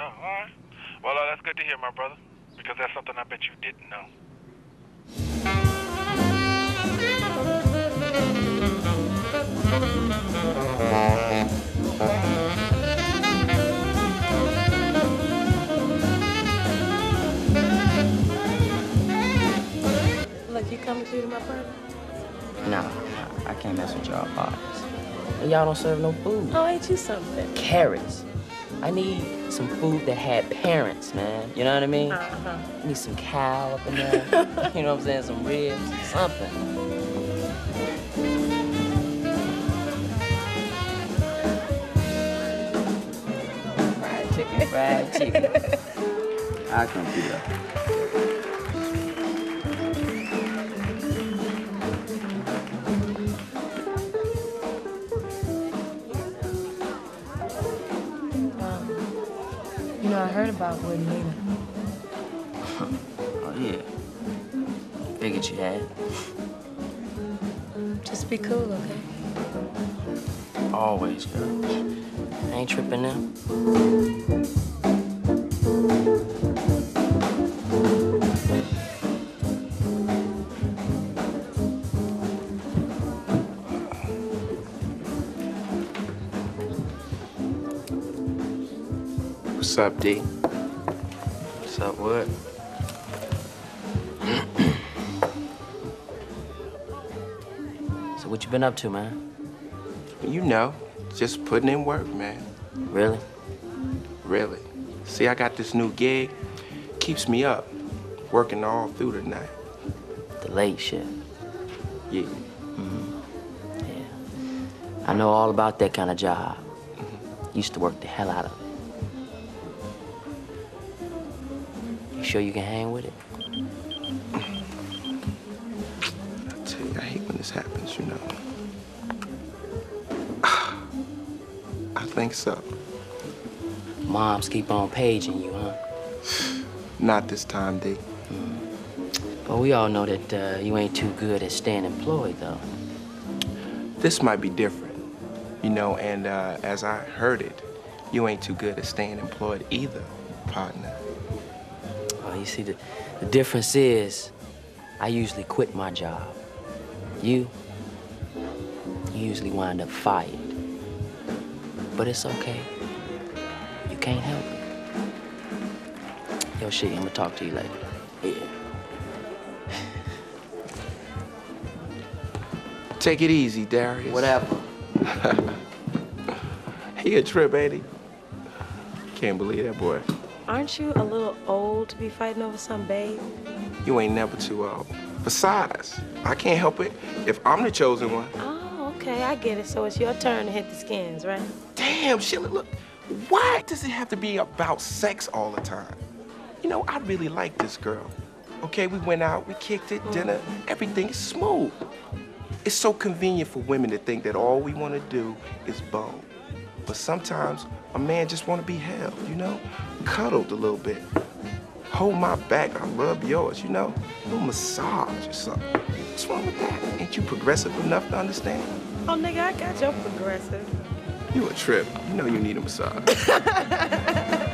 all right. Well, uh, that's good to hear, my brother, because that's something I bet you didn't know. Look, you coming through to my party? Nah, nah, I can't mess with y'all parties. And y'all don't serve no food. Oh, ain't you something? Carrots. I need some food that had parents, man. You know what I mean? Uh-huh. I need some cow up in there. you know what I'm saying? Some ribs, something. Fried chicken. Fried chicken. I come through You know, I heard about Wood Nina. Oh, yeah. Figured you had. Just be cool, okay? Always, girl. I ain't tripping now. What's up, D? What's up, what? so what you been up to, man? You know, just putting in work, man. Really? Really. See, I got this new gig. Keeps me up, working all through the night. The late shift. Yeah. Mm-hmm. Yeah. I know all about that kind of job. Mm-hmm. Used to work the hell out of it. Sure you can hang with it? I tell you, I hate when this happens, you know. I think so. Moms keep on paging you, huh? Not this time, D. But we all know that uh, you ain't too good at staying employed, though. This might be different, you know, and uh, as I heard it, you ain't too good at staying employed either, partner. Well, you see, the, the difference is I usually quit my job. You, you usually wind up fired. But it's okay. You can't help it. Yo, shit, I'm gonna talk to you later. Yeah. Take it easy, Darius. Whatever. He a trip, ain't he? Can't believe that boy. Aren't you a little old to be fighting over some babe? You ain't never too old. Besides, I can't help it if I'm the chosen one. Oh, okay, I get it. So it's your turn to hit the skins, right? Damn, Sheila, look, why does it have to be about sex all the time? You know, I really like this girl. Okay, we went out, we kicked it, dinner, mm-hmm. everything's smooth. It's so convenient for women to think that all we want to do is bone. But sometimes a man just want to be held, you know? Cuddled a little bit. Hold my back, I love yours, you know? A little massage or something. What's wrong with that? Ain't you progressive enough to understand? Oh, nigga, I got your progressive. You a trip. You know you need a massage.